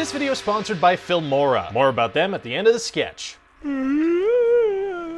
This video is sponsored by Filmora. More about them at the end of the sketch. Mm-hmm.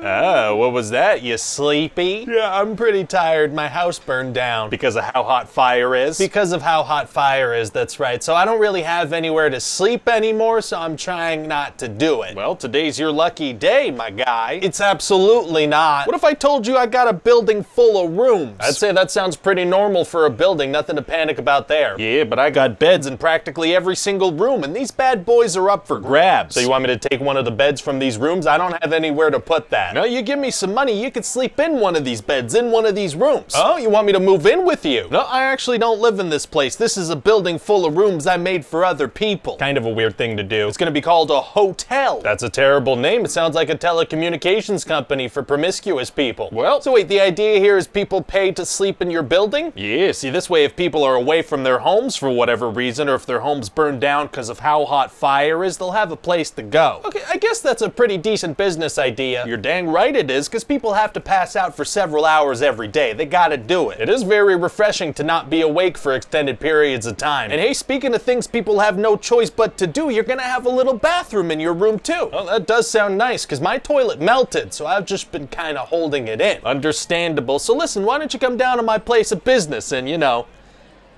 Oh, what was that? You sleepy? Yeah, I'm pretty tired. My house burned down. Because of how hot fire is? Because of how hot fire is, that's right. So I don't really have anywhere to sleep anymore, so I'm trying not to do it. Well, today's your lucky day, my guy. It's absolutely not. What if I told you I got a building full of rooms? I'd say that sounds pretty normal for a building, nothing to panic about there. Yeah, but I got beds in practically every single room, and these bad boys are up for grabs. So you want me to take one of the beds from these rooms? I don't have anywhere to put that. No, you give me some money, you could sleep in one of these beds, in one of these rooms. Oh, you want me to move in with you? No, I actually don't live in this place. This is a building full of rooms I made for other people. Kind of a weird thing to do. It's gonna be called a hotel. That's a terrible name. It sounds like a telecommunications company for promiscuous people. Well, so wait, the idea here is people pay to sleep in your building? Yeah, see, this way if people are away from their homes for whatever reason, or if their homes burn down because of how hot fire is, they'll have a place to go. Okay, I guess that's a pretty decent business idea. You're dang right it is, because people have to pass out for several hours every day. They gotta do it. It is very refreshing to not be awake for extended periods of time. And hey, speaking of things people have no choice but to do, you're gonna have a little bathroom in your room too. Well, that does sound nice, because my toilet melted, so I've just been kind of holding it in. Understandable. So listen, why don't you come down to my place of business and, you know,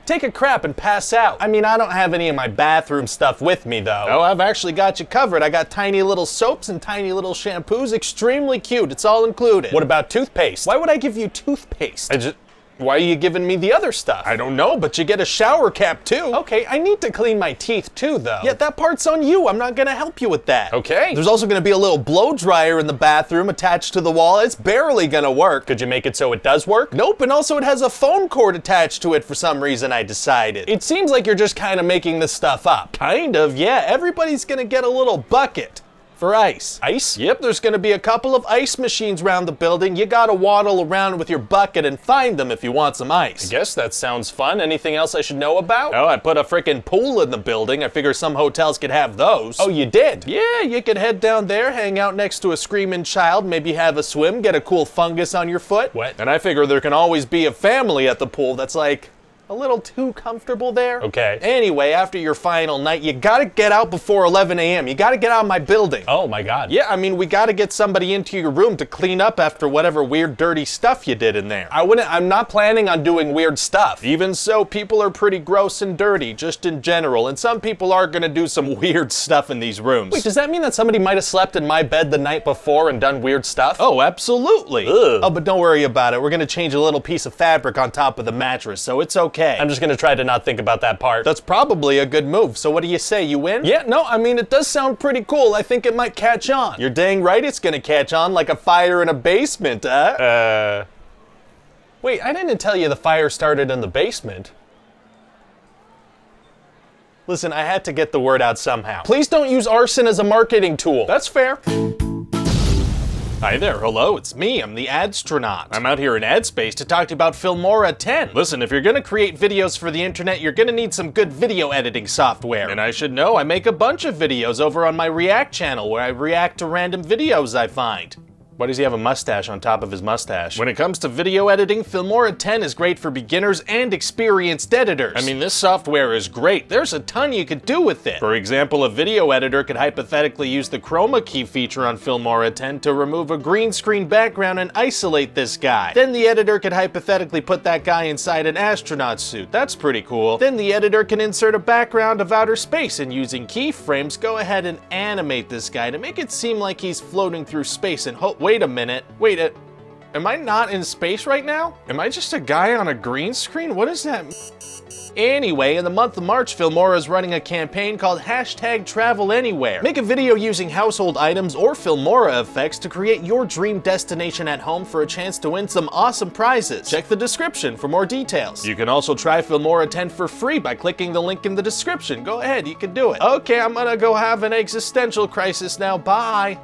take a crap and pass out. I mean, I don't have any of my bathroom stuff with me though. Oh, I've actually got you covered. I got tiny little soaps and tiny little shampoos. Extremely cute. It's all included. What about toothpaste? Why would I give you toothpaste? I just. Why are you giving me the other stuff? I don't know, but you get a shower cap too. Okay, I need to clean my teeth too, though. Yeah, that part's on you. I'm not gonna help you with that. Okay. There's also gonna be a little blow dryer in the bathroom attached to the wall. It's barely gonna work. Could you make it so it does work? Nope, and also it has a phone cord attached to it for some reason, I decided. It seems like you're just kind of making this stuff up. Kind of, yeah. Everybody's gonna get a little bucket for ice. Ice? Yep, there's gonna be a couple of ice machines around the building. You gotta waddle around with your bucket and find them if you want some ice. I guess that sounds fun. Anything else I should know about? Oh, I put a freaking pool in the building. I figure some hotels could have those. Oh, you did? Yeah, you could head down there, hang out next to a screaming child, maybe have a swim, get a cool fungus on your foot. What? And I figure there can always be a family at the pool that's like, a little too comfortable there. Okay. Anyway, after your final night, you gotta get out before 11 a.m. You gotta get out of my building. Oh my god. Yeah, I mean, we gotta get somebody into your room to clean up after whatever weird, dirty stuff you did in there. I wouldn't, I'm not planning on doing weird stuff. Even so, people are pretty gross and dirty, just in general, and some people are gonna do some weird stuff in these rooms. Wait, does that mean that somebody might have slept in my bed the night before and done weird stuff? Oh, absolutely. Ugh. Oh, but don't worry about it. We're gonna change a little piece of fabric on top of the mattress, so it's okay okay. I'm just gonna try to not think about that part. That's probably a good move. So what do you say? You win? Yeah, no, I mean, it does sound pretty cool. I think it might catch on. You're dang right it's gonna catch on like a fire in a basement, huh? Uh. Wait, I didn't tell you the fire started in the basement. Listen, I had to get the word out somehow. Please don't use arson as a marketing tool. That's fair. Hi there, hello, it's me, I'm the Adstronaut. I'm out here in ad space to talk to you about Filmora 10. Listen, if you're gonna create videos for the internet, you're gonna need some good video editing software. And I should know, I make a bunch of videos over on my React channel where I react to random videos I find. Why does he have a mustache on top of his mustache? When it comes to video editing, Filmora 10 is great for beginners and experienced editors. I mean, this software is great. There's a ton you could do with it. For example, a video editor could hypothetically use the chroma key feature on Filmora 10 to remove a green screen background and isolate this guy. Then the editor could hypothetically put that guy inside an astronaut suit. That's pretty cool. Then the editor can insert a background of outer space and using keyframes, go ahead and animate this guy to make it seem like he's floating through space and hope Wait a minute. Wait, it. Am I not in space right now? Am I just a guy on a green screen? What is that? Anyway, in the month of March, Filmora is running a campaign called Hashtag Travel Anywhere. Make a video using household items or Filmora effects to create your dream destination at home for a chance to win some awesome prizes. Check the description for more details. You can also try Filmora 10 for free by clicking the link in the description. Go ahead, you can do it. Okay, I'm gonna go have an existential crisis now. Bye.